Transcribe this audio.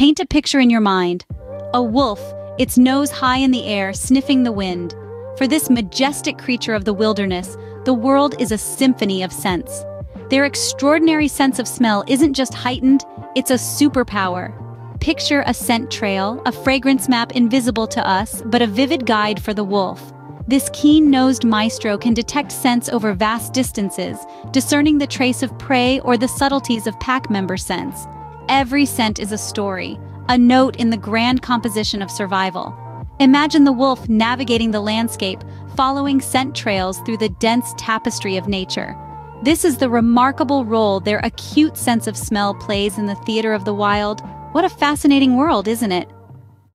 Paint a picture in your mind. A wolf, its nose high in the air, sniffing the wind. For this majestic creature of the wilderness, the world is a symphony of scents. Their extraordinary sense of smell isn't just heightened, it's a superpower. Picture a scent trail, a fragrance map invisible to us, but a vivid guide for the wolf. This keen-nosed maestro can detect scents over vast distances, discerning the trace of prey or the subtleties of pack member scents. Every scent is a story, a note in the grand composition of survival. Imagine the wolf navigating the landscape, following scent trails through the dense tapestry of nature. This is the remarkable role their acute sense of smell plays in the theater of the wild. What a fascinating world, isn't it?